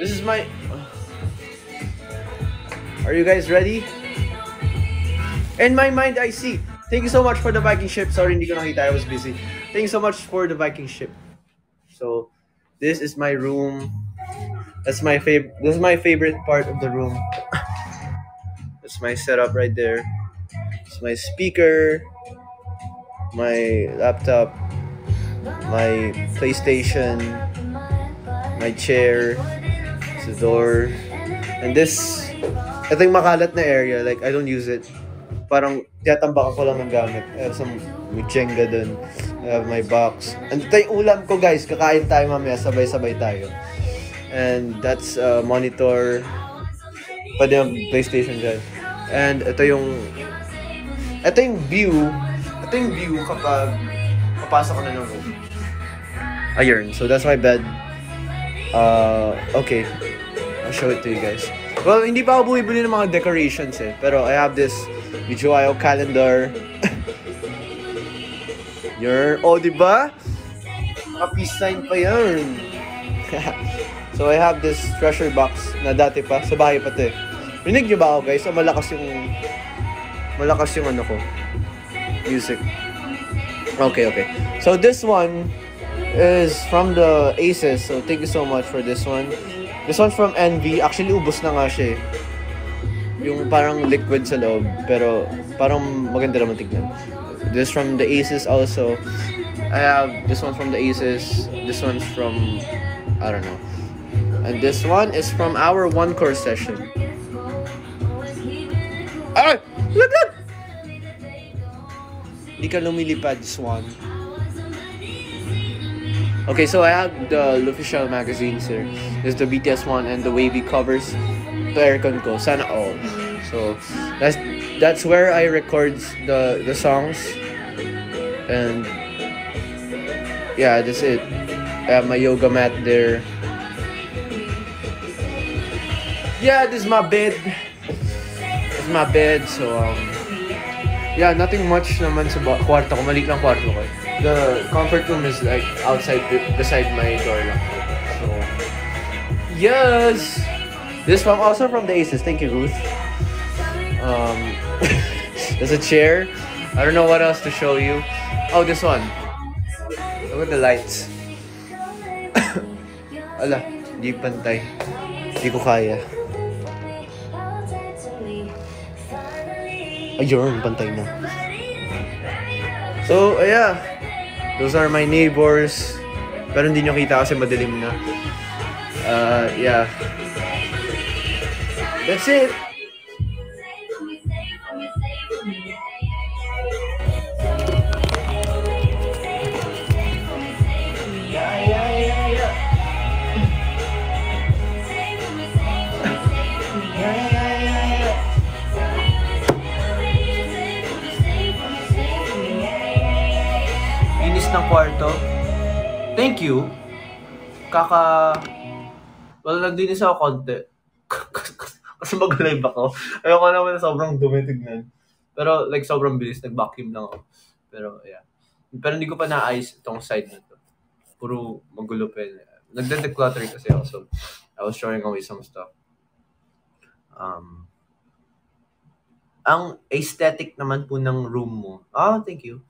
This is my... Are you guys ready? In my mind, I see. Thank you so much for the Viking ship. Sorry, hindi ko nakita. I was busy. Thank you so much for the Viking ship. So, this is my room. That's my favorite. This is my favorite part of the room. That's my setup right there. It's my speaker, my laptop, my PlayStation, my chair, the door, and this. I think makalat na area. Like I don't use it. Parang tiyatambakan ko lang ng gamit. I have some may Jenga dun. I have my box. And ito yung ulam ko guys. Kakain tayo mamaya. Sabay-sabay tayo. And that's uh, monitor. Pwede yung PlayStation dyan. And ito yung ito yung view. Ito yung view kapag papasok ka na ng room. Ayun. So that's my bed. Uh, okay. I'll show it to you guys. Well, hindi pa ako bumibili ng mga decorations eh. Pero I have this Mijuayo calendar. Your, oh, di ba? Naka-peace sign pa yan. so I have this treasure box na dati pa, sa bahay pa to eh. Rinig niyo ba ako guys? So, malakas yung, malakas yung ano ko. Music. Okay, okay. So this one is from the Aces. So thank you so much for this one. This one's from Envy. Actually, ubos na nga siya eh. Yung parang liquid sa loob. Pero parang maganda naman tignan. This from the Aces also. I have this one from the Aces. This one's from, I don't know. And this one is from our one course session. Ah! Look, look! Hindi ka lumilipad, Swan. Okay, so I have the official magazines here. There's the BTS one and the wavy covers. Aircon ko. Sana all. So that's that's where I record the the songs. And yeah, that's it. I have my yoga mat there. Yeah, this is my bed. This is my bed. So um, yeah, nothing much naman sa kwarto ko. Maliit lang kwarto ko. The comfort room is like outside be- beside my door. So, yes! This from also from the Aces. Thank you, Ruth. Um, there's a chair. I don't know what else to show you. Oh, this one. Look at the lights. Ala, di pantay. Di ko kaya. Ayun, pantay na. So, yeah. Those are my neighbors. Pero hindi nyo kita kasi madilim na. Uh, yeah. That's it. Ng kwarto. Thank you. Kaka... Well, nagdinis ako konti. Kasi mag-live ako. Ayoko naman na sobrang dumi tignan. Pero like sobrang bilis, nag-vacuum lang ako. Pero yeah. Pero hindi ko pa naayos itong side na to. Puro magulo pa yun. Nagde-declutter kasi ako. So I was throwing away some stuff. Um, ang aesthetic naman po ng room mo. Ah, thank you.